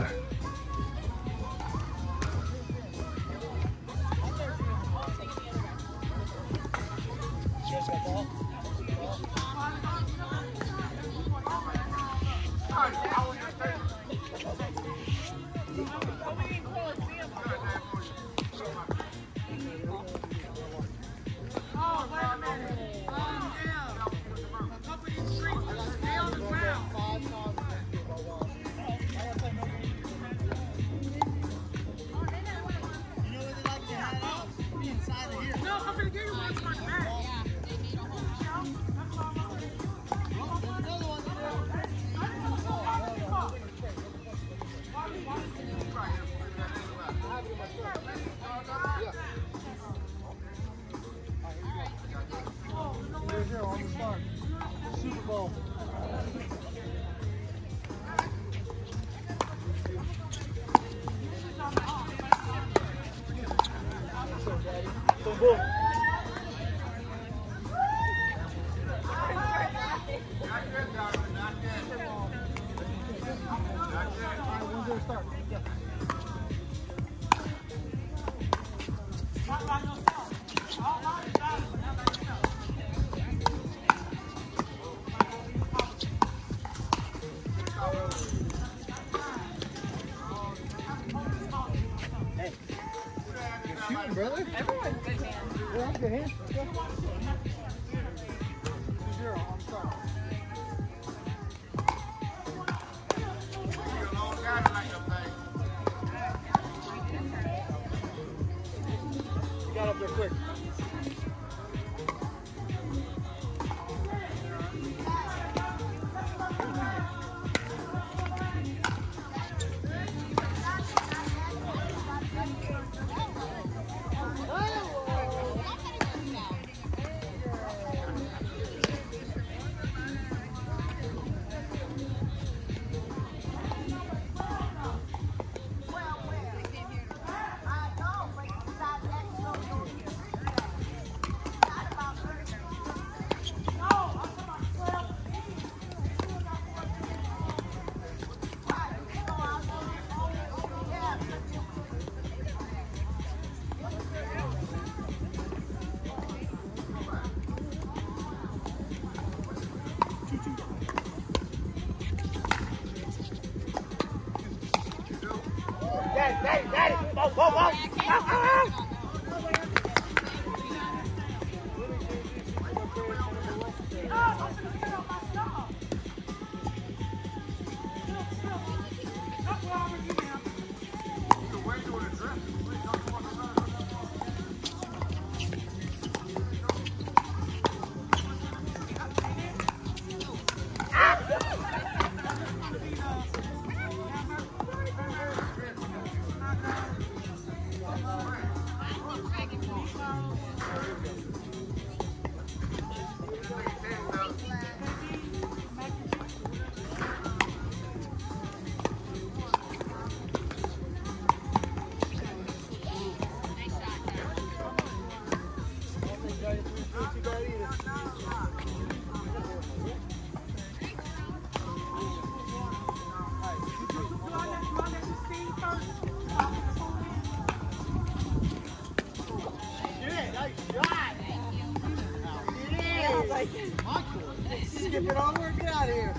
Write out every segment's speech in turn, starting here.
her. 总部。Daddy, daddy. Whoa, whoa, whoa. Ah, ah, ah. Skip it over and get out of here.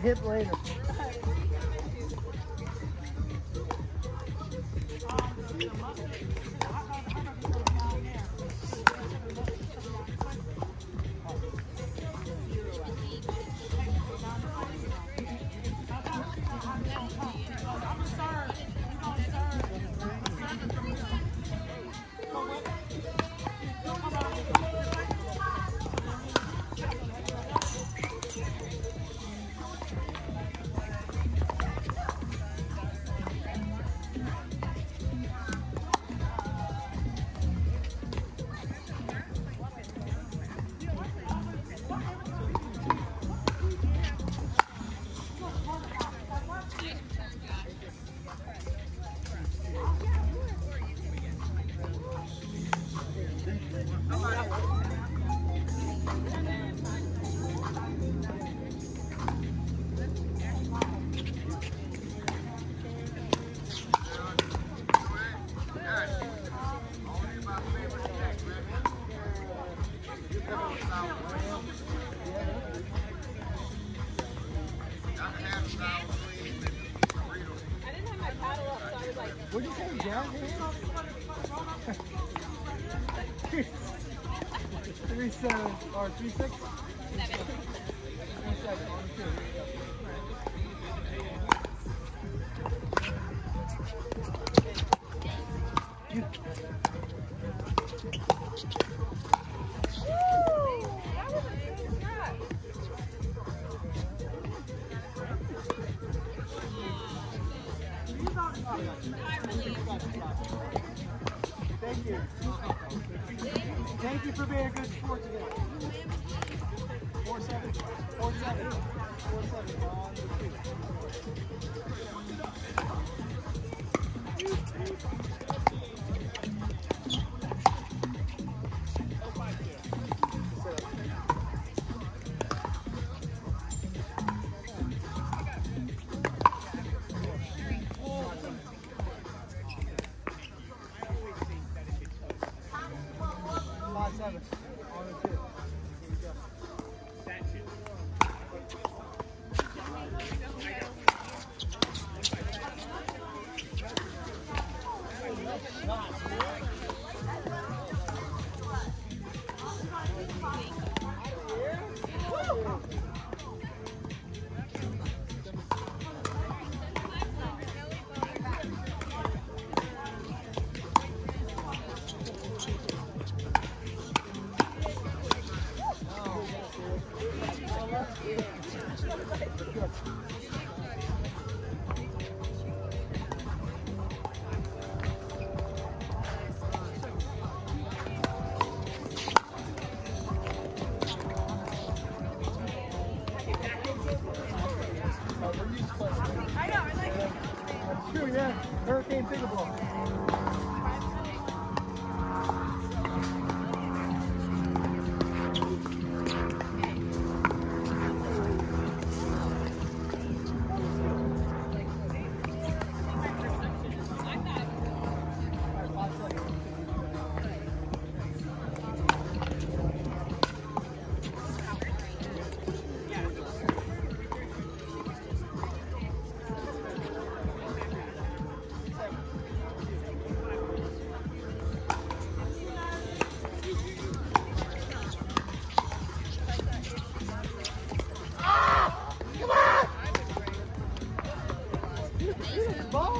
My hip later. Three seven or three six? Three seven on two. Thank you. Thank you for being a good sport today. Four seven. Four seven. Four seven. On the. Five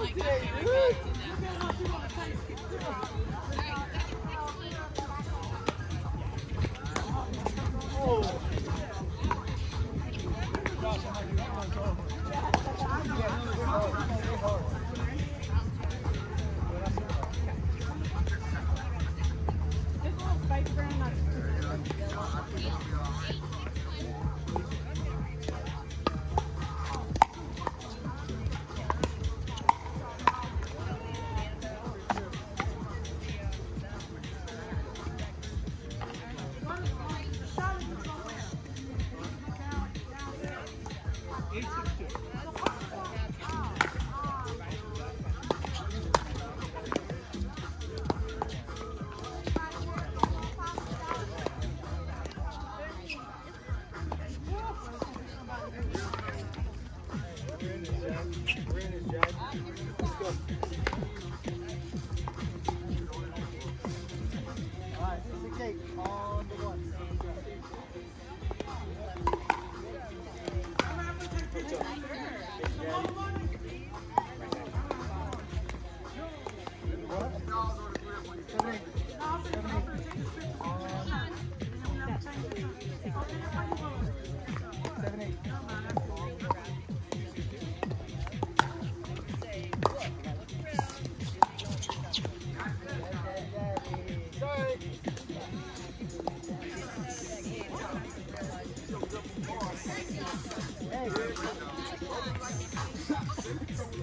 Josh, I'm like, that one's over. Yeah, that one's over.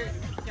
Yeah.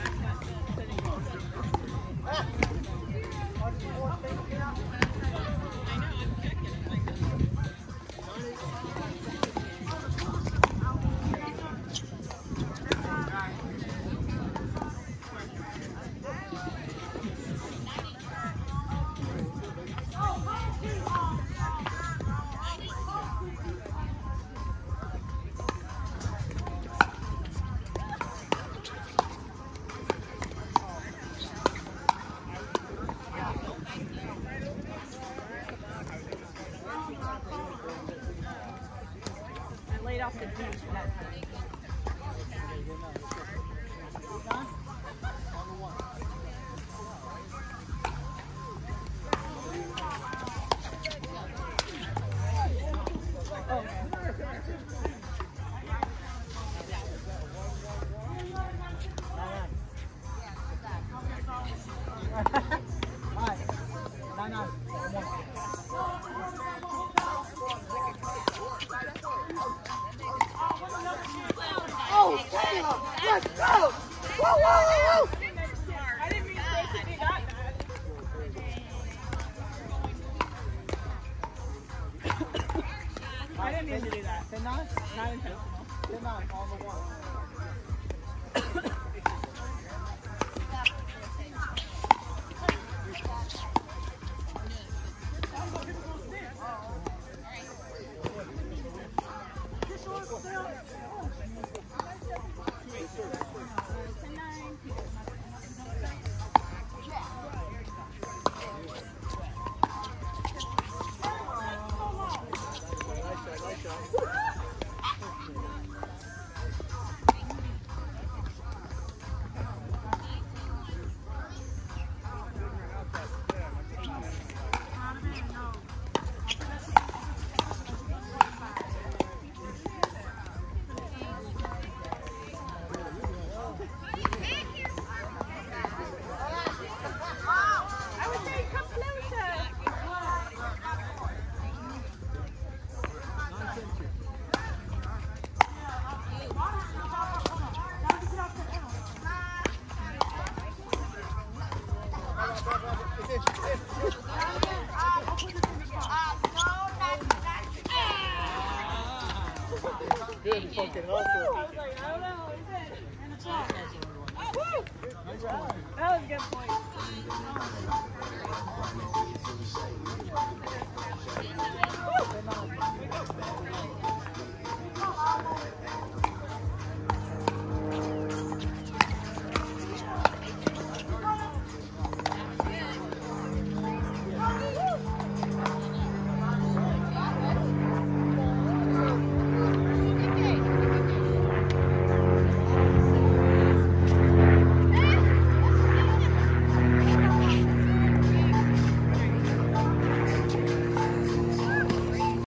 Woo, woo, woo!